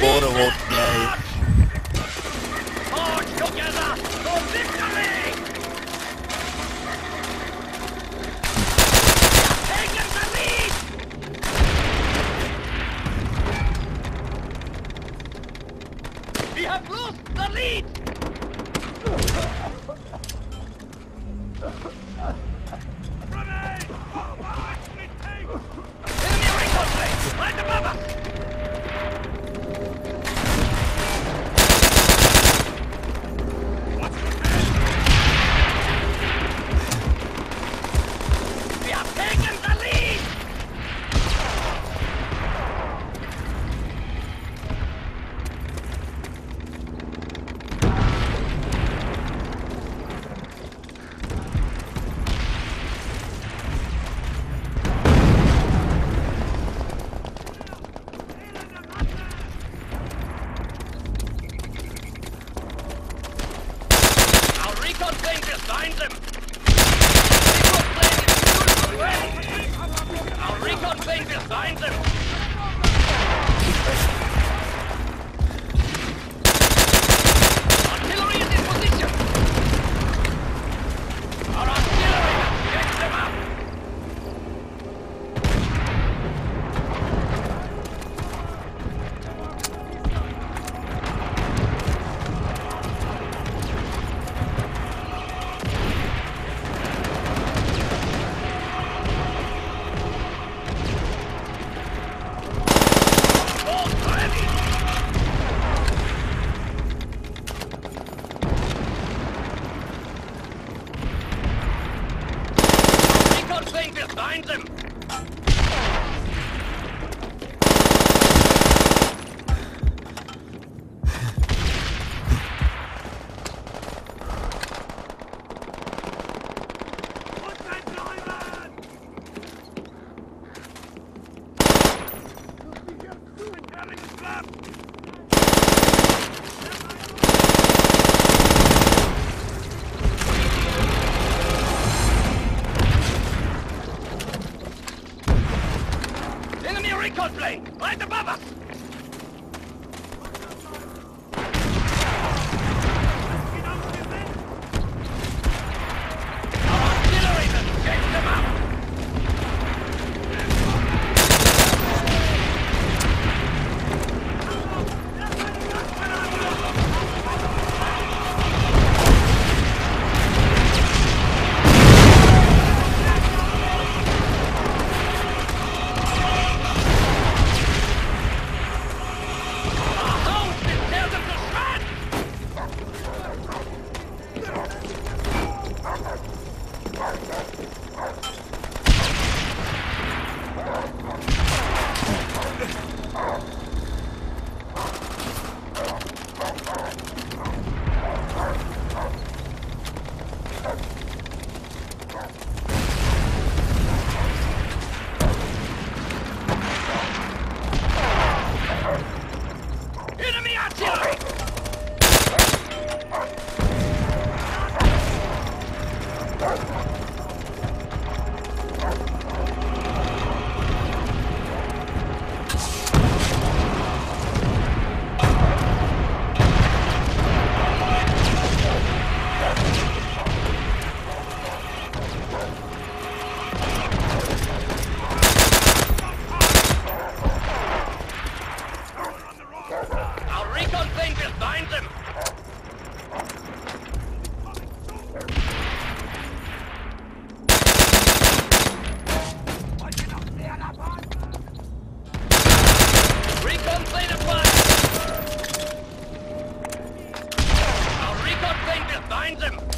border war today. Forge together for victory! The lead! We have lost the lead! something to find them! Recon plane! Our recon plane will them! Find them! play. Right above us. finds them!